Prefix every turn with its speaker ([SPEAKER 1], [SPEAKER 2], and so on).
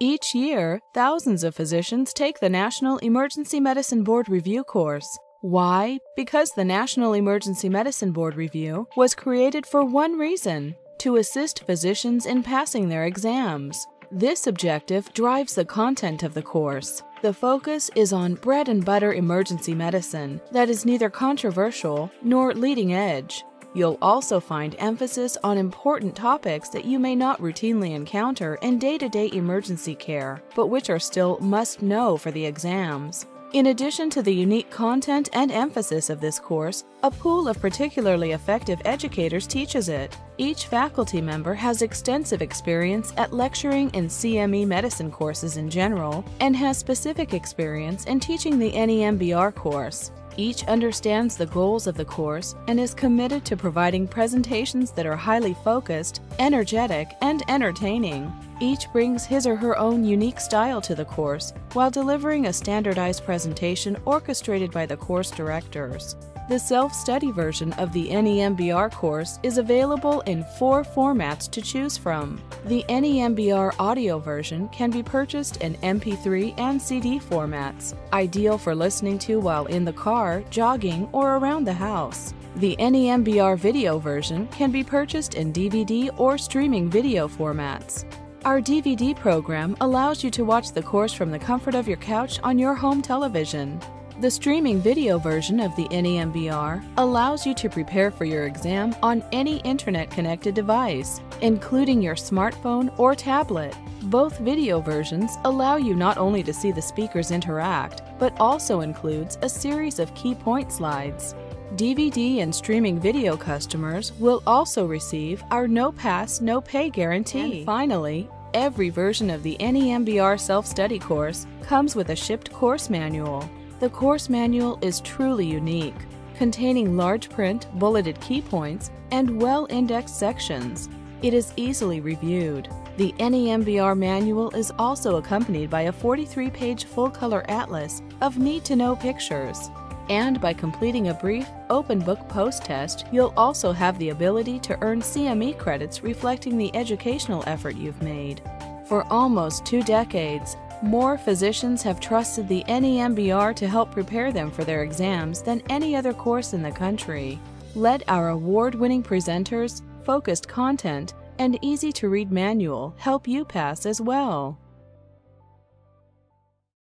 [SPEAKER 1] Each year, thousands of physicians take the National Emergency Medicine Board Review course. Why? Because the National Emergency Medicine Board Review was created for one reason to assist physicians in passing their exams. This objective drives the content of the course. The focus is on bread and butter emergency medicine that is neither controversial nor leading edge. You'll also find emphasis on important topics that you may not routinely encounter in day to day emergency care, but which are still must know for the exams. In addition to the unique content and emphasis of this course, a pool of particularly effective educators teaches it. Each faculty member has extensive experience at lecturing in CME medicine courses in general and has specific experience in teaching the NEMBR course. Each understands the goals of the course and is committed to providing presentations that are highly focused, energetic, and entertaining. Each brings his or her own unique style to the course while delivering a standardized presentation orchestrated by the course directors. The self-study version of the NEMBR course is available in four formats to choose from. The NEMBR audio version can be purchased in MP3 and CD formats, ideal for listening to while in the car, jogging, or around the house. The NEMBR video version can be purchased in DVD or streaming video formats. Our DVD program allows you to watch the course from the comfort of your couch on your home television. The streaming video version of the NEMBR allows you to prepare for your exam on any internet connected device, including your smartphone or tablet. Both video versions allow you not only to see the speakers interact, but also includes a series of key point slides. DVD and streaming video customers will also receive our no pass, no pay guarantee. And finally, every version of the NEMBR self study course comes with a shipped course manual. The course manual is truly unique, containing large print, bulleted key points, and well indexed sections. It is easily reviewed. The NEMBR manual is also accompanied by a 43 page full color atlas of need to know pictures. And by completing a brief open book post test, you'll also have the ability to earn CME credits reflecting the educational effort you've made. For almost two decades, more physicians have trusted the NEMBR to help prepare them for their exams than any other course in the country. Let our award winning presenters, focused content, and easy to read manual help you pass as well.